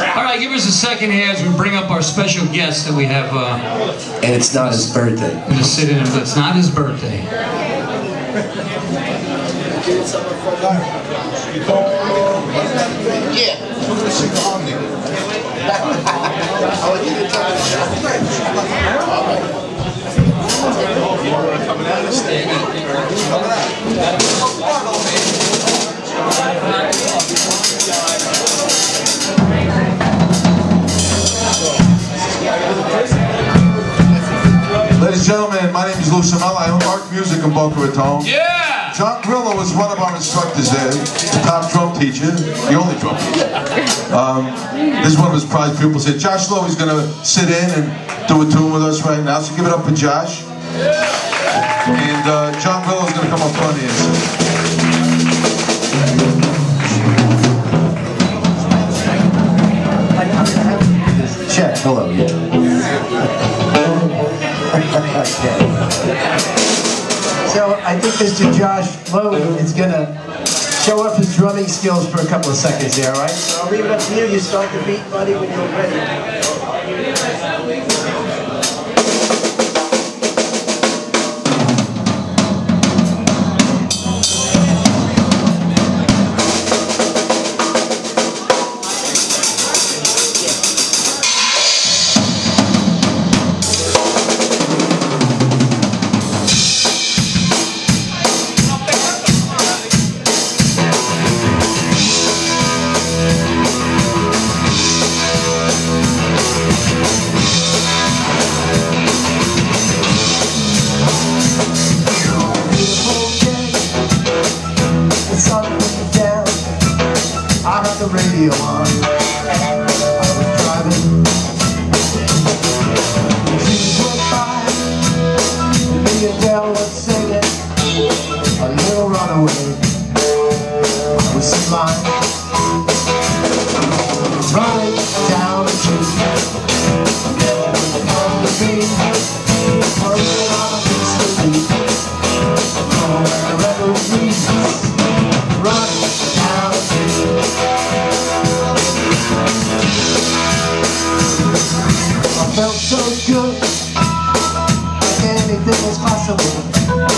All right, give us a second here as we bring up our special guest that we have. Uh, and it's not his birthday. To sit in, but it's not his birthday. Ladies my name is Lou I own Art Music in Boca Raton. Yeah! John Grillo was one of our instructors there. The top drum teacher, the only drum teacher. Um, this is one of his prized pupils here. Josh Lowy is going to sit in and do a tune with us right now. So give it up for Josh. And uh, John Grillo is going to come up front here. Check. Hello. Yeah. okay. So I think Mr. Josh Lowy is gonna show off his drumming skills for a couple of seconds there, all right? So I'll leave it up to you. You start the beat, buddy, when you're ready. Radio on.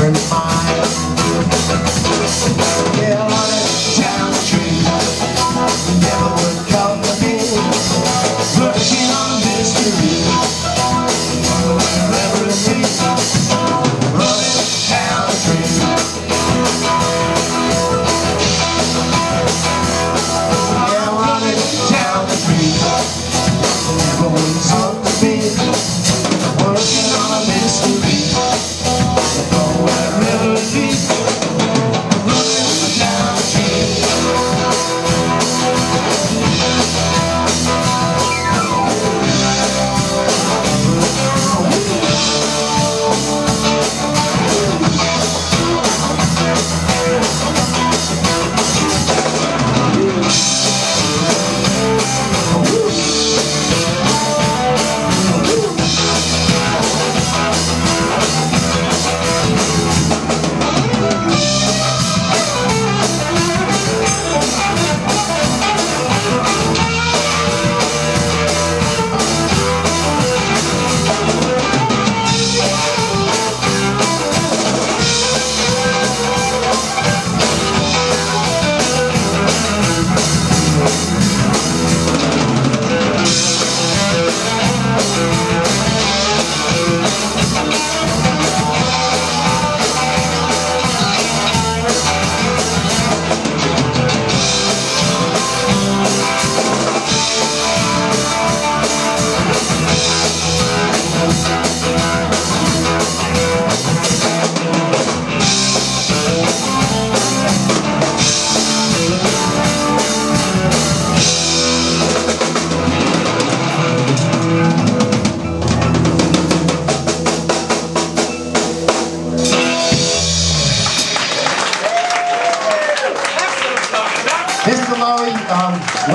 one friend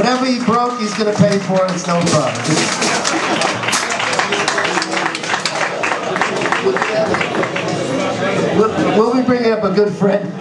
Whatever he broke, he's going to pay for it. It's no problem. We'll, we'll be bringing up a good friend.